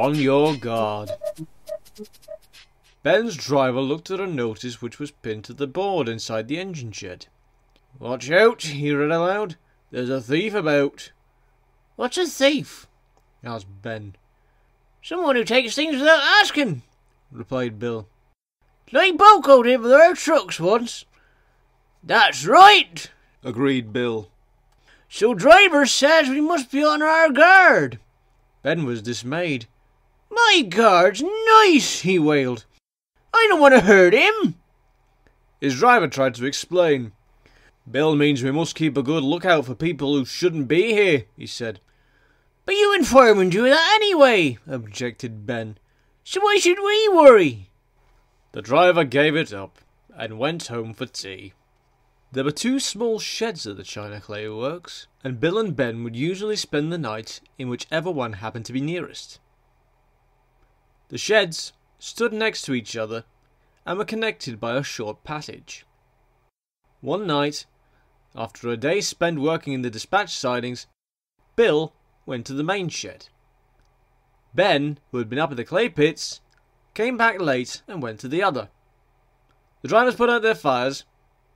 On your guard. Ben's driver looked at a notice which was pinned to the board inside the engine shed. Watch out, he read aloud. There's a thief about. What's a thief? asked Ben. Someone who takes things without asking, replied Bill. Like BoCo did with our trucks once. That's right, agreed Bill. So driver says we must be on our guard. Ben was dismayed. My guard's nice, he wailed. I don't want to hurt him. His driver tried to explain. Bill means we must keep a good lookout for people who shouldn't be here, he said. But you and Fireman do that anyway, objected Ben. So why should we worry? The driver gave it up and went home for tea. There were two small sheds at the China Clay Works, and Bill and Ben would usually spend the night in whichever one happened to be nearest. The sheds stood next to each other and were connected by a short passage. One night, after a day spent working in the dispatch sidings, Bill went to the main shed. Ben, who had been up at the clay pits, came back late and went to the other. The drivers put out their fires,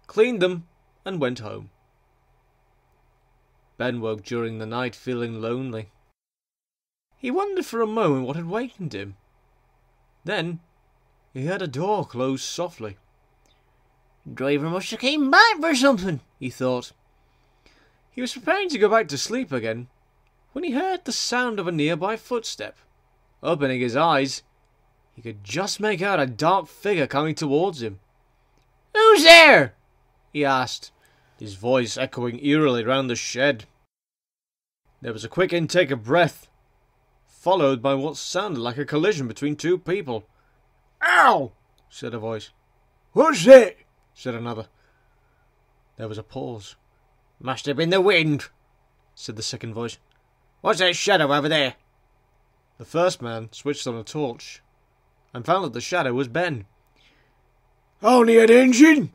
cleaned them, and went home. Ben woke during the night feeling lonely. He wondered for a moment what had wakened him. Then he heard a door close softly. Driver must have came back for something, he thought. He was preparing to go back to sleep again when he heard the sound of a nearby footstep. Opening his eyes, he could just make out a dark figure coming towards him. Who's there? he asked, his voice echoing eerily round the shed. There was a quick intake of breath, followed by what sounded like a collision between two people. Ow! said a voice. Who's that? said another. There was a pause. Must have been the wind, said the second voice. What's that shadow over there? The first man switched on a torch and found that the shadow was Ben. Only an engine?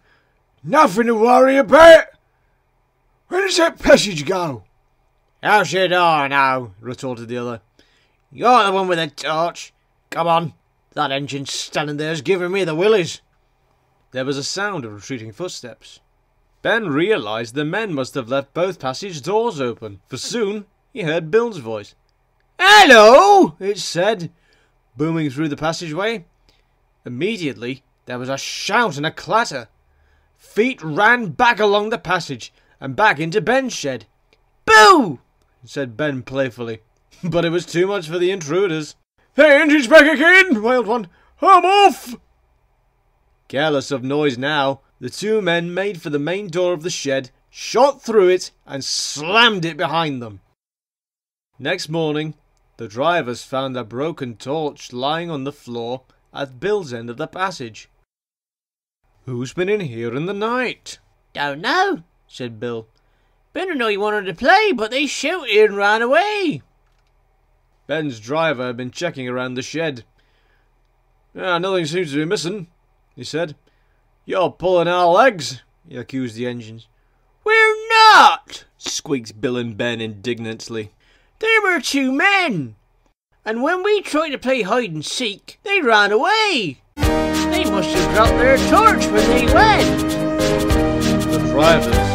Nothing to worry about. Where does that passage go? How should I know? retorted the other. You're the one with the torch. Come on. That engine standing there's giving me the willies. There was a sound of retreating footsteps. Ben realized the men must have left both passage doors open, for soon he heard Bill's voice. Hello, it said, booming through the passageway. Immediately, there was a shout and a clatter. Feet ran back along the passage and back into Ben's shed. Boo! said Ben playfully. But it was too much for the intruders. The engine's back again, wailed one. I'm off! Careless of noise now, the two men made for the main door of the shed, shot through it, and slammed it behind them. Next morning, the drivers found a broken torch lying on the floor at Bill's end of the passage. Who's been in here in the night? Don't know, said Bill. Ben know he wanted to play, but they shouted and ran away. Ben's driver had been checking around the shed. Ah, nothing seems to be missing, he said. You're pulling our legs, he accused the engines. We're not, squeaked Bill and Ben indignantly. There were two men, and when we tried to play hide and seek, they ran away. They must have dropped their torch when they went. The drivers